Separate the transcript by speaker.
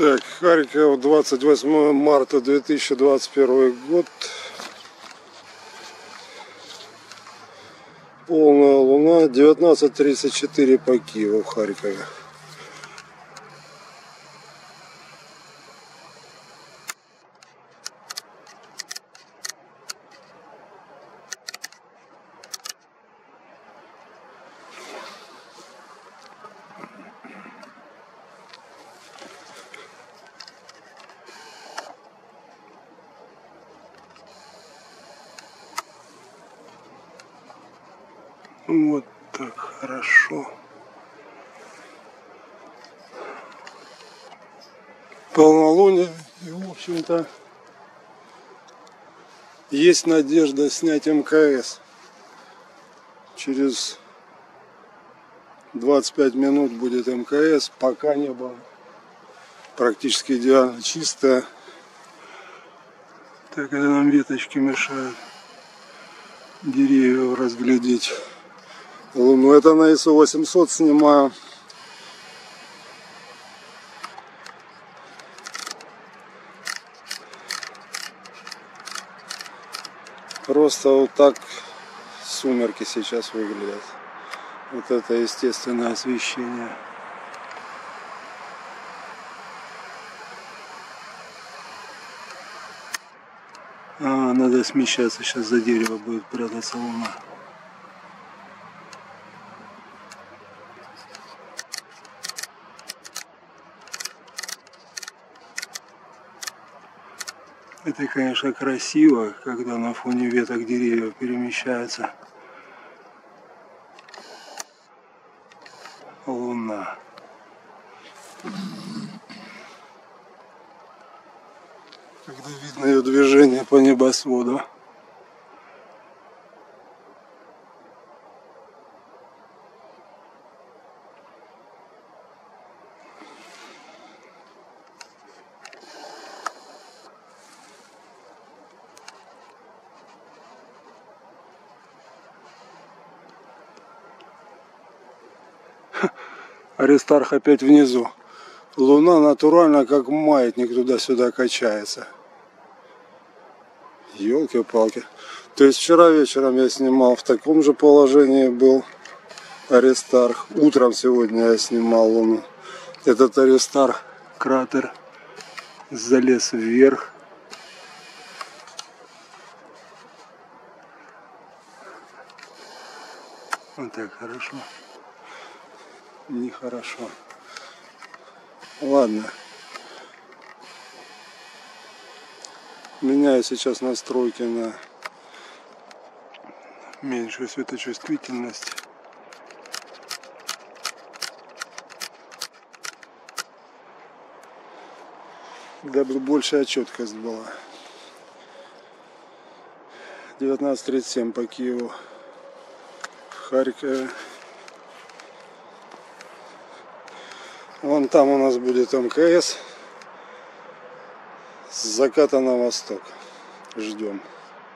Speaker 1: Так, Харьков, 28 марта 2021 год. Полная луна, 19.34 по Киеву в Харькове. Вот так хорошо. Полнолуние. И, в общем-то, есть надежда снять МКС. Через 25 минут будет МКС, пока небо практически идеально чистое. Так это нам веточки мешают деревьев разглядеть. Луну это на ISO 800 снимаю. Просто вот так сумерки сейчас выглядят. Вот это естественное освещение. А, надо смещаться, сейчас за дерево будет прятаться луна. Это, конечно, красиво, когда на фоне веток деревьев перемещается луна. Когда видно ее движение по небосводу. Аристарх опять внизу. Луна натурально как маятник туда-сюда качается. Елки-палки. То есть вчера вечером я снимал в таком же положении был Аристарх. Утром сегодня я снимал Луну. Этот Аристарх, кратер, залез вверх. Вот так хорошо нехорошо. Ладно. Меняю сейчас настройки на меньшую светочувствительность. Дабы большая четкость была. 19.37 по Киеву. В Харькове. Вон там у нас будет МКС с заката на восток. Ждем.